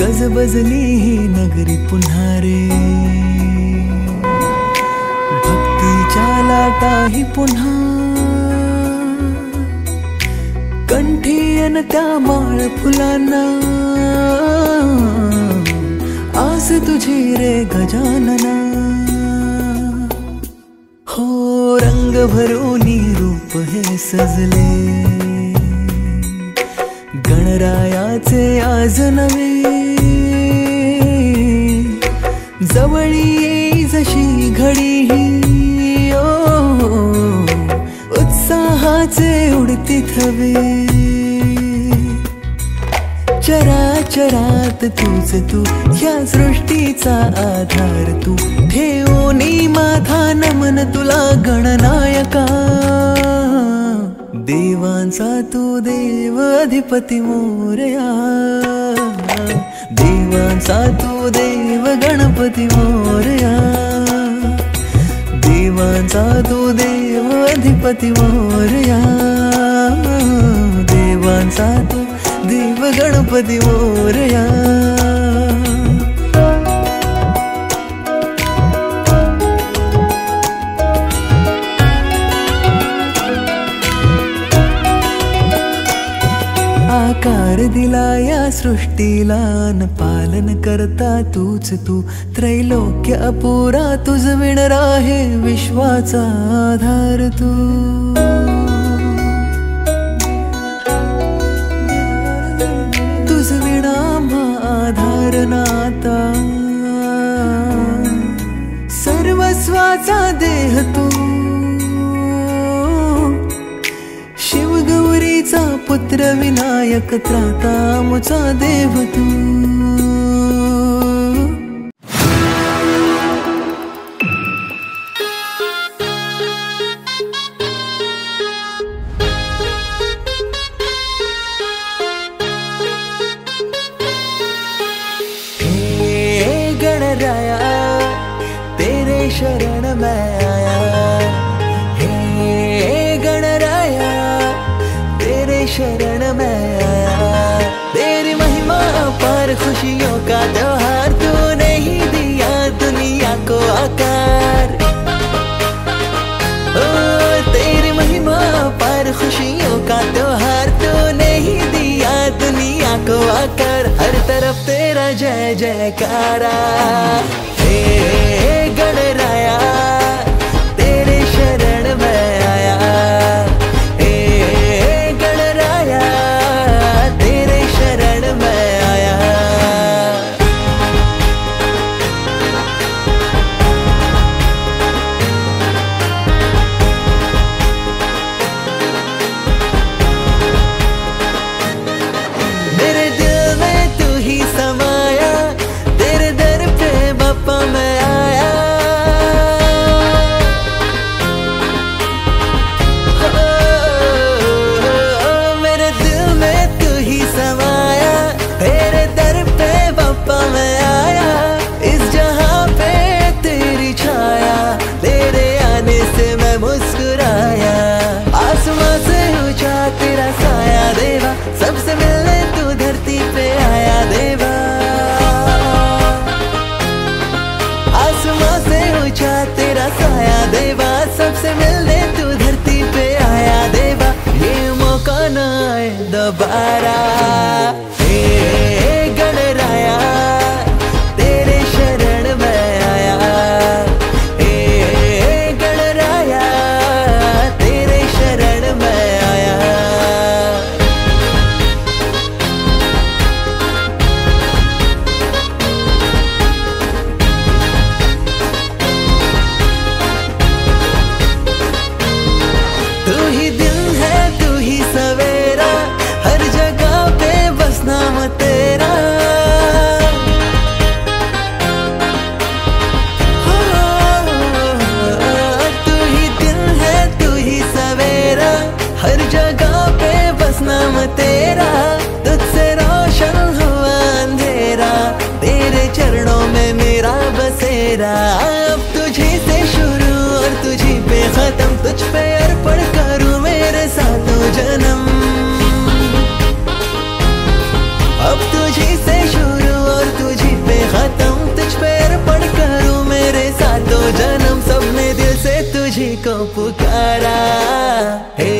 गजबजली ही नगरी रे भक्तीच्या लाटाही पुन्हा। कंठी अन त्या माळ फुलांना। आस तुझी रे गजानना। हो रंग भरूनी रूप हे सजले। गणरायाचे आज नवे जवळी येई जशी घडी ही ओ उत्साहाचे उडती थवे. चराचरात तूच तू या सृष्टीचा आधार तू. ठेवणी माझा नमन तुला गणना देवांचा तू देव अधिपती मोरया। देवांचा तू देव गणपति मोरया। देवांचा तू देव अधिपती मोरया। देवांचा तू देव गणपती मोरया। आकार दिला या सृष्टीला न पालन करता तूच तू. त्रैलोक्य अपुरा तुझ विणर आहे विश्वाचा आधार तू. तुझ विणा आधार ना पुत्र विनायक त्राता मुचा देव तू। शरण मैं पर खुशियों का त्योहार तू नहीं दिया दुनिया को आकार। ओ, तेरी महिमा पर खुशियों का त्योहार तू नहीं दिया दुनिया को आकार। हर तरफ़ तेरा जय जयकारा। मुस्कुराया। आसमां से ऊँचा तेरा साया देवा। सबसे मिलने तू धरती पे आया देवा। आसमां से ऊँचा तेरा साया देवा। सबसे मिलने तू धरती पे आया देवा। ये मौका न आए दोबारा। मेरा। अब तुझे से शुरू और तुझे पे खत्म, तुझ पे अर्पण करूँ मेरे सातो जन्म। अब तुझे से शुरू और तुझे पे खत्म, तुझ पे अर्पण करूँ मेरे सातो जन्म। सबने दिल से तुझे को पुकारा। हे